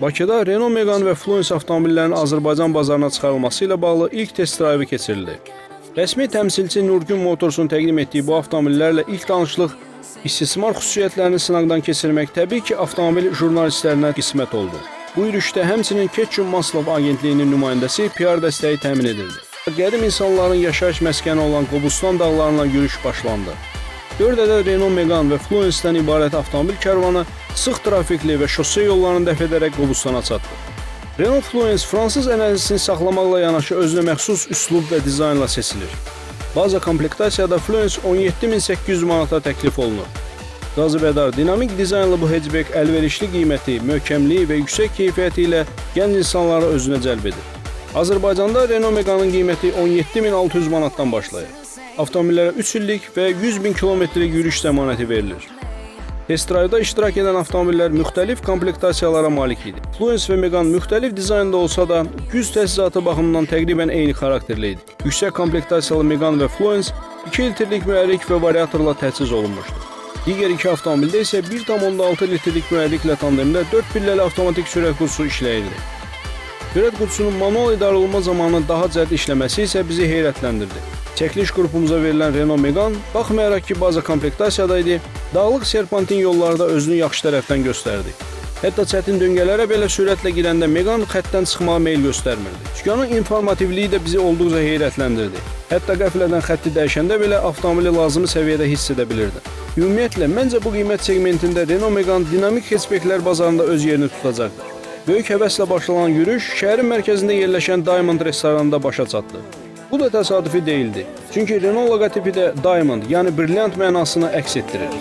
Bakıda Renault Megane və Fluence avtomobillərinin Azərbaycan bazarına çıxarılması ilə bağlı ilk test drayvı keçirildi. Rəsmi təmsilçi Nurgün Motorsun təqdim etdiyi bu avtomobillərlə ilk tanışlıq istismar xüsusiyyətlərini sınaqdan keçirmək təbii ki, avtomobil jurnalistlərinə qismət oldu. Bu yürüşdə həmçinin Ketchum Maslov agentliyinin nümayəndəsi PR dəstəyi təmin edildi. Qədim insanların yaşayış məskəni olan Qobustan dağlarına yürüş başlandı. 4 ədəd Renault Megane və Fluence-dən ibarət avtomobil kərvanı sıx trafikli və şose yollarını dəf edərək Qobustana çatdı. Renault Fluence fransız ənənəsini saxlamaqla yanaşı özünə məxsus üslub və dizaynla seçilir. Baza komplektasiyada Fluence 17800 manata təklif olunur. Qazibədar dinamik dizaynlı bu hatchback əlverişli qiyməti, möhkəmliyi və yüksək keyfiyyəti ilə gənc insanları özünə cəlb edir. Azərbaycanda Renault Megane-ın qiyməti 17600 manatdan başlayır. Avtomobillərə 3 illik və 100 min kilometrlik yürüyüş zəmanəti verilir. Test drive-da iştirak edən avtomobillər müxtəlif komplektasiyalara malik idi. Fluence və Megane müxtəlif dizaynda olsa da, güc təchizatı baxımından təqribən eyni xarakterli idi. Yüksək komplektasiyalı Megane və Fluence 2 litrlik mühərrik və variatorla təchiz olunmuşdu. Digər iki avtomobildə isə 1.6 litrlik mühərriklə tandemdə 4 pilləli avtomatik sürət qutusu işləyirdi. Sürət qutusunun manual idarə olunma zamanı daha cəld işləməsi isə bizi heyrətləndirdi. Çəkiliş qrupumuza verilən Renault Megane, baxmayaraq ki, baza komplektasiyada idi, dağlıq serpantin yollarda özünü yaxşı tərəfdən göstərdi. Hətta çətin döngələrə belə sürətlə girəndə Megane xəttdən çıxmağa meyl göstərmirdi. Sükanın informativliyi də bizi olduqca heyrətləndirdi. Hətta qəflədən xətti dəyişəndə belə avtomobili lazımi səviyyədə hiss edə bilirdi. Ümumiyyətlə, məncə bu qiymət segmentində Renault Megane dinamik hatchbacklər bazarında öz yerini tutacaqdır. Böyük həvəslə başlanan yürüyüş şəhərin mərkəzində yerləşən Diamond restoranında başa çatdı. Bu da təsadüfi deyildi. Çünki Renault loqotipi də Diamond, yəni brilliant mənasını əks etdirir.